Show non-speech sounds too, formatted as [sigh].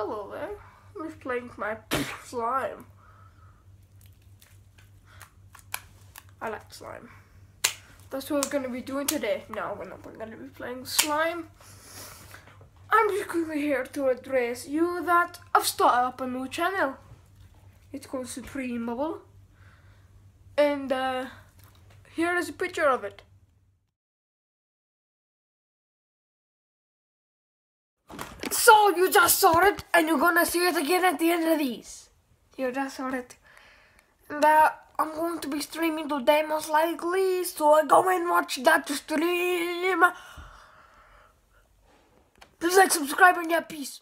Hello there. I'm just playing with my [laughs] slime. I like slime. That's what we're gonna be doing today. No, we're not gonna be playing slime. I'm just quickly here to address you that I've started up a new channel. It's called Supreme Bubble. And uh, here is a picture of it. So you just saw it and you're gonna see it again at the end of these. You just saw it. And uh, I'm going to be streaming today most likely, so go and watch that stream. Please like, subscribe, and yeah, peace.